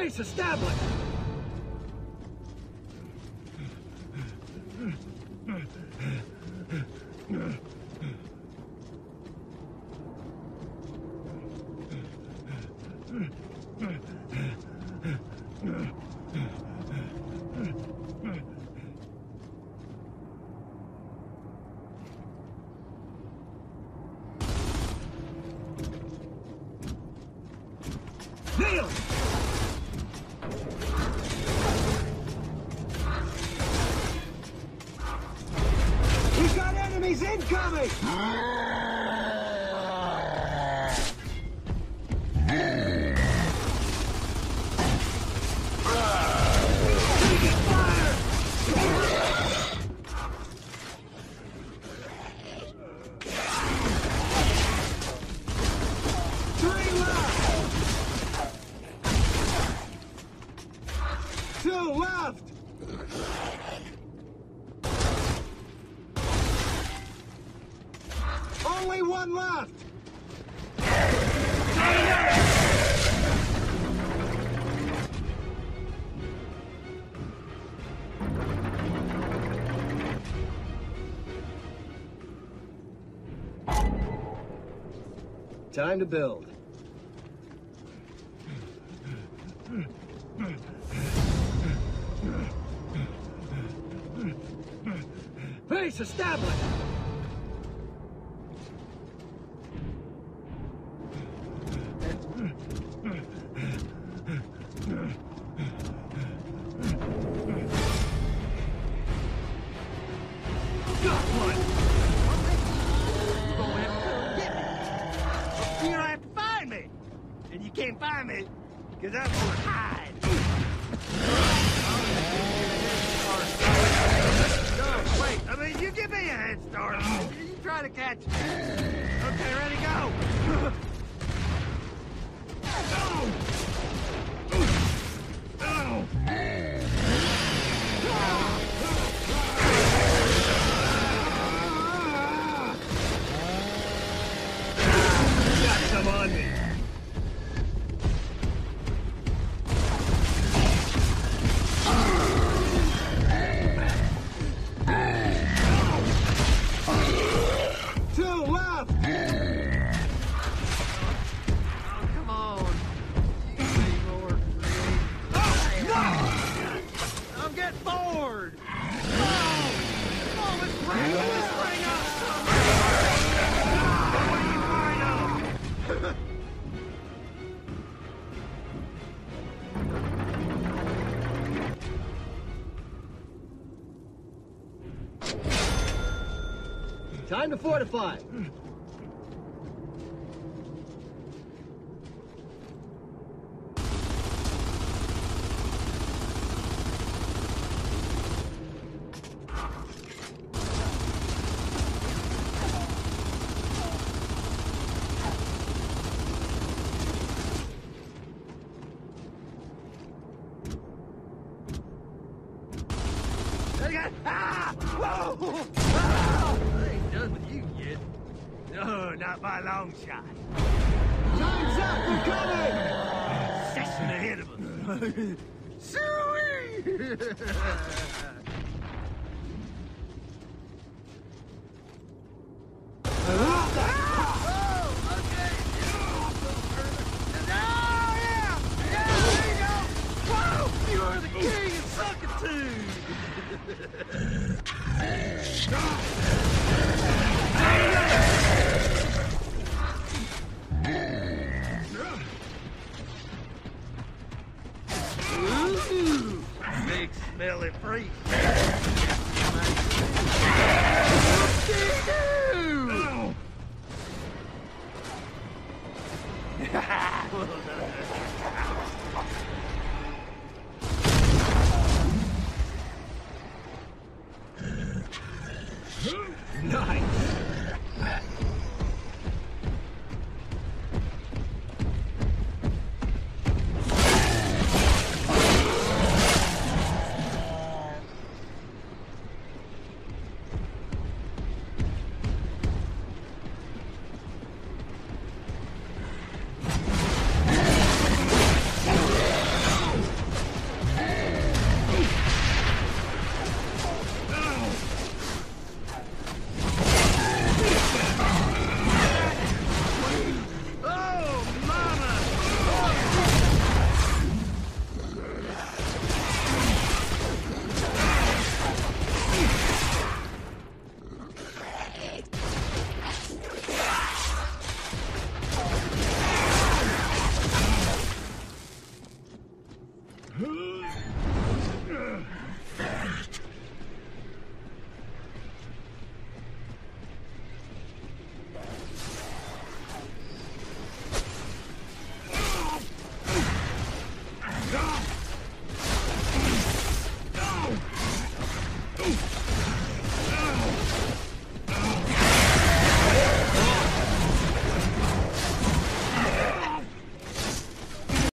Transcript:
Base established! Neil! Enemies incoming! Only one left! Time to build. Base established! Try to catch me. Okay, ready, go. Time to fortify. Got- Ah! Whoa! Ah! I ain't done with you yet. No, not by a long shot. Time's up! We're coming! Session ahead of us. Oh! Oh of smelly freak. Whoop-dee-doo! Nice.